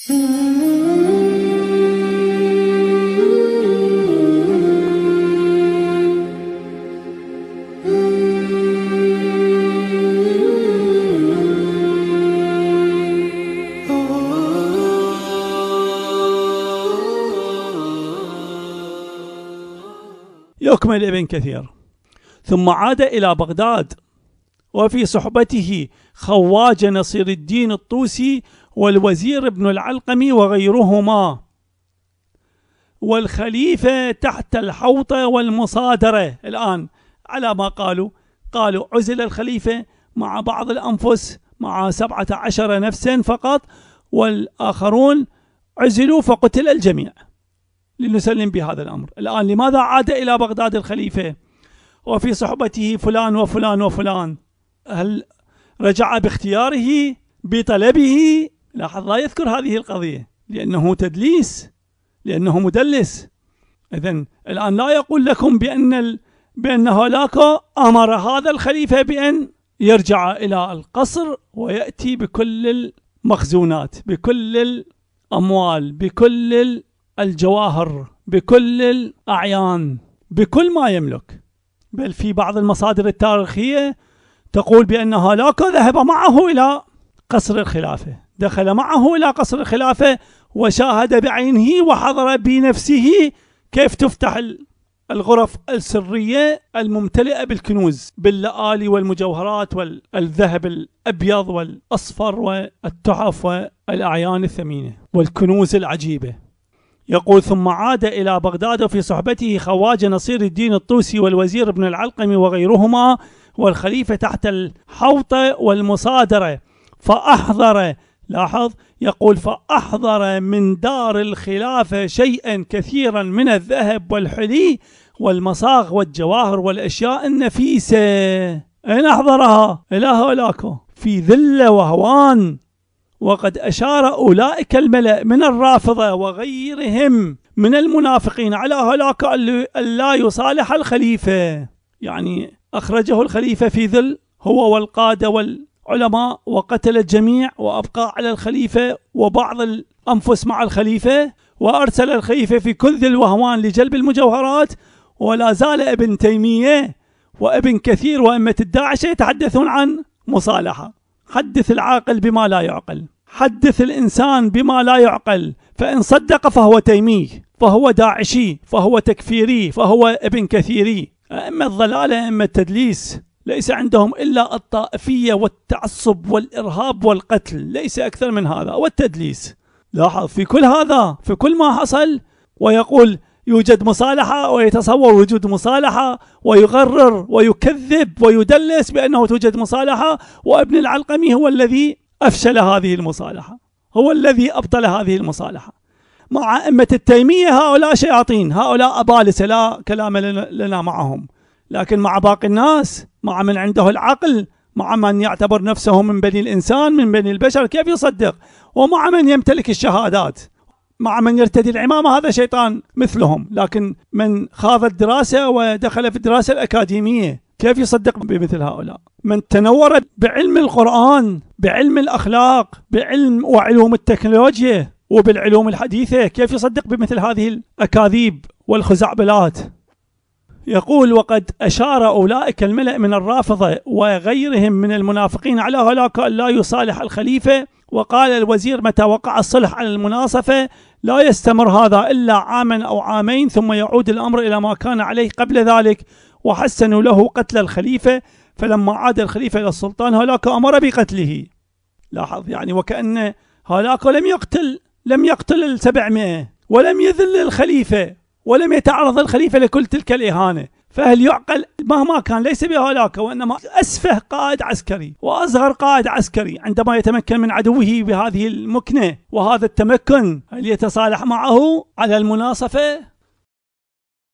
يكمل ابن كثير. ثم عاد إلى بغداد وفي صحبته خواج نصير الدين الطوسي والوزير ابن العلقمي وغيرهما. والخليفة تحت الحوطة والمصادرة. الآن على ما قالوا قالوا عزل الخليفة مع بعض الأنفس مع سبعة عشر نفسا فقط والآخرون عزلوا فقتل الجميع. لنسلم بهذا الأمر. الآن لماذا عاد إلى بغداد الخليفة؟ وفي صحبته فلان وفلان وفلان. هل رجع باختياره بطلبه لاحظ لا يذكر هذه القضية لأنه تدليس لأنه مدلس. إذا الآن لا يقول لكم بأن ال... بأن هناك أمر هذا الخليفة بأن يرجع إلى القصر ويأتي بكل المخزونات بكل الأموال بكل الجواهر بكل الأعيان بكل ما يملك. بل في بعض المصادر التاريخية تقول بأن هالاكا ذهب معه إلى قصر الخلافة. دخل معه إلى قصر الخلافة وشاهد بعينه وحضر بنفسه كيف تفتح الغرف السرية الممتلئة بالكنوز باللآلي والمجوهرات والذهب الأبيض والأصفر والتحف والأعيان الثمينة والكنوز العجيبة. يقول ثم عاد إلى بغداد في صحبته خواجة نصير الدين الطوسي والوزير ابن العلقمي وغيرهما والخليفة تحت الحوطة والمصادرة فأحضر لاحظ يقول فأحضر من دار الخلافة شيئا كثيرا من الذهب والحلي والمصاغ والجواهر والأشياء النفيسة. أين أحضرها؟ إلى هؤلاء في ذلة وهوان وقد أشار أولئك الملأ من الرافضة وغيرهم من المنافقين على هلاك ألا يصالح الخليفة. يعني أخرجه الخليفة في ذل هو والقادة والعلماء وقتل الجميع وأبقى على الخليفة وبعض الأنفس مع الخليفة وأرسل الخليفة في ذي الوهوان لجلب المجوهرات ولا زال ابن تيمية وابن كثير وأئمة الداعش يتحدثون عن مصالحة. حدث العاقل بما لا يعقل. حدث الإنسان بما لا يعقل. فإن صدق فهو تيمي فهو داعشي فهو تكفيري فهو ابن كثيري. أئمة الضلالة أئمة التدليس ليس عندهم إلا الطائفية والتعصب والإرهاب والقتل ليس أكثر من هذا والتدليس. لاحظ في كل هذا في كل ما حصل ويقول يوجد مصالحة ويتصور وجود مصالحة ويغرر ويكذب ويدلس بأنه توجد مصالحة وابن العلقمي هو الذي أفشل هذه المصالحة هو الذي أبطل هذه المصالحة. مع أئمة التيمية هؤلاء شياطين هؤلاء أبالسة لا كلام لنا معهم. لكن مع باقي الناس مع من عنده العقل مع من يعتبر نفسه من بني الإنسان من بني البشر كيف يصدق؟ ومع من يمتلك الشهادات مع من يرتدي العمامة هذا شيطان مثلهم. لكن من خاض الدراسة ودخل في الدراسة الأكاديمية كيف يصدق بمثل هؤلاء؟ من تنور بعلم القرآن بعلم الأخلاق بعلم وعلوم التكنولوجيا وبالعلوم الحديثة كيف يصدق بمثل هذه الأكاذيب والخزعبلات؟ يقول وقد أشار أولئك الملأ من الرافضة وغيرهم من المنافقين على هلاك لا يصالح الخليفة وقال الوزير متى وقع الصلح على المناصفة لا يستمر هذا إلا عاما أو عامين ثم يعود الأمر إلى ما كان عليه قبل ذلك وحسنوا له قتل الخليفة فلما عاد الخليفة إلى السلطان هلاك أمر بقتله. لاحظ يعني وكأن هلاك لم يقتل لم يقتل السبعمائة ولم يذل الخليفة. ولم يتعرض الخليفة لكل تلك الإهانة. فهل يعقل مهما كان ليس بهلاك وإنما أسفه قائد عسكري وأصغر قائد عسكري عندما يتمكن من عدوه بهذه المكنة وهذا التمكن؟ هل يتصالح معه على المناصفة؟